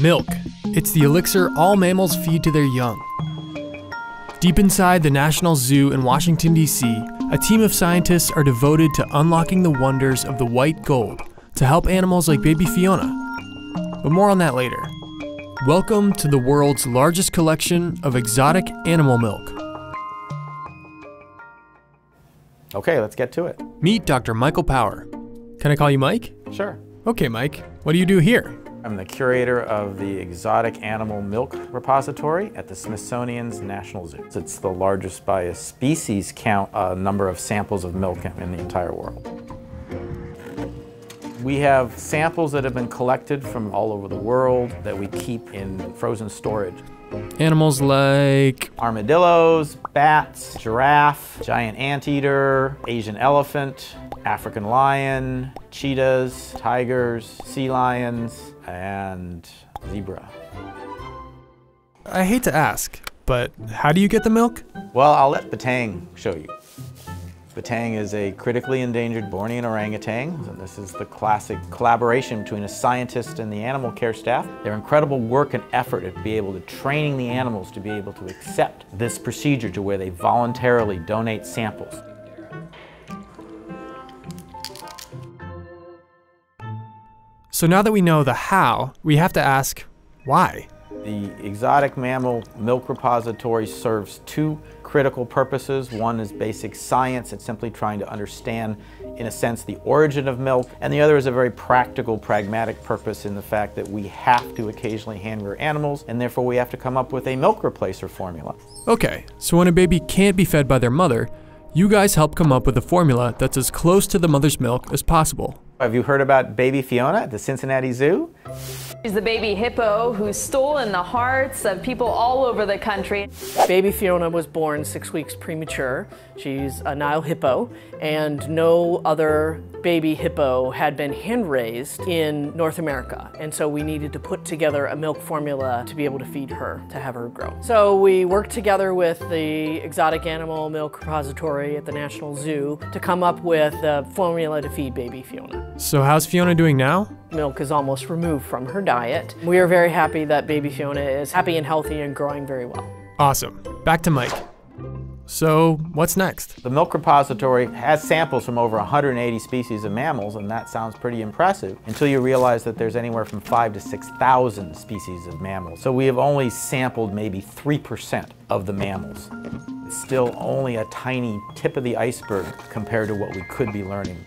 Milk. It's the elixir all mammals feed to their young. Deep inside the National Zoo in Washington, D.C., a team of scientists are devoted to unlocking the wonders of the white gold to help animals like baby Fiona. But more on that later. Welcome to the world's largest collection of exotic animal milk. Okay, let's get to it. Meet Dr. Michael Power. Can I call you Mike? Sure. Okay, Mike. What do you do here? I'm the curator of the Exotic Animal Milk Repository at the Smithsonian's National Zoo. It's the largest by a species count uh, number of samples of milk in the entire world. We have samples that have been collected from all over the world that we keep in frozen storage. Animals like. Armadillos, bats, giraffe, giant anteater, Asian elephant, African lion, cheetahs, tigers, sea lions, and zebra. I hate to ask, but how do you get the milk? Well, I'll let Batang show you. Batang is a critically endangered Bornean orangutan. And this is the classic collaboration between a scientist and the animal care staff. Their incredible work and effort to be able to training the animals to be able to accept this procedure to where they voluntarily donate samples. So now that we know the how, we have to ask why. The Exotic Mammal Milk Repository serves two critical purposes. One is basic science, it's simply trying to understand, in a sense, the origin of milk. And the other is a very practical, pragmatic purpose in the fact that we have to occasionally hand rear animals, and therefore we have to come up with a milk replacer formula. Okay, so when a baby can't be fed by their mother, you guys help come up with a formula that's as close to the mother's milk as possible. Have you heard about baby Fiona at the Cincinnati Zoo? She's the baby hippo who's stolen the hearts of people all over the country. Baby Fiona was born six weeks premature. She's a Nile hippo, and no other baby hippo had been hand raised in North America. And so we needed to put together a milk formula to be able to feed her, to have her grow. So we worked together with the Exotic Animal Milk Repository at the National Zoo to come up with a formula to feed baby Fiona. So, how's Fiona doing now? Milk is almost removed from her diet. We are very happy that baby Fiona is happy and healthy and growing very well. Awesome. Back to Mike. So, what's next? The Milk Repository has samples from over 180 species of mammals, and that sounds pretty impressive until you realize that there's anywhere from five to 6,000 species of mammals. So we have only sampled maybe 3% of the mammals. It's still only a tiny tip of the iceberg compared to what we could be learning.